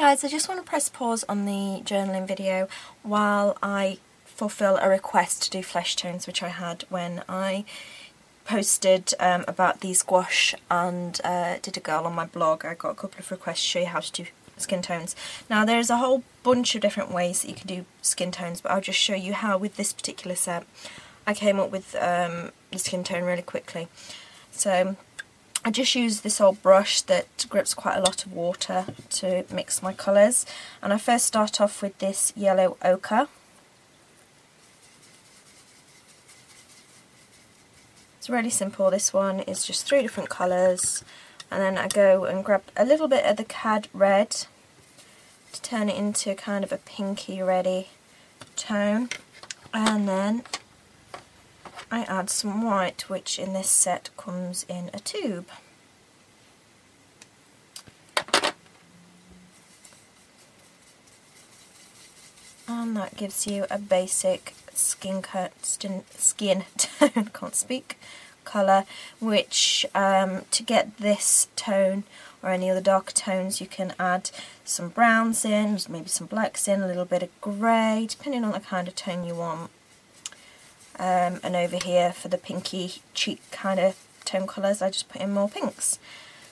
guys, I just want to press pause on the journaling video while I fulfill a request to do flesh tones which I had when I posted um, about the gouache and uh, did a girl on my blog. I got a couple of requests to show you how to do skin tones. Now there's a whole bunch of different ways that you can do skin tones but I'll just show you how with this particular set I came up with um, the skin tone really quickly. So I just use this old brush that grips quite a lot of water to mix my colours. And I first start off with this yellow ochre. It's really simple. This one is just three different colours. And then I go and grab a little bit of the cad red to turn it into kind of a pinky ready tone. And then I add some white, which in this set comes in a tube. And that gives you a basic skin, skin tone, can't speak, colour, which um, to get this tone or any other darker tones you can add some browns in, maybe some blacks in, a little bit of grey, depending on the kind of tone you want um, and over here for the pinky cheek kind of tone colours I just put in more pinks.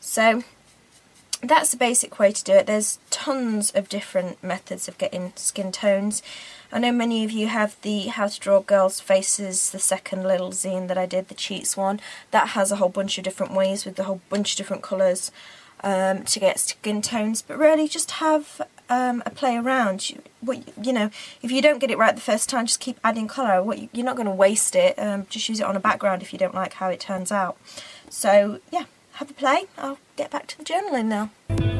So that's the basic way to do it. There's tons of different methods of getting skin tones. I know many of you have the How to Draw Girls Faces, the second little zine that I did, the cheats one. That has a whole bunch of different ways with a whole bunch of different colours um, to get skin tones. But really just have um, a play around. You, what, you know, if you don't get it right the first time, just keep adding colour. What, you're not going to waste it. Um, just use it on a background if you don't like how it turns out. So, yeah, have a play. I'll get back to the journaling now.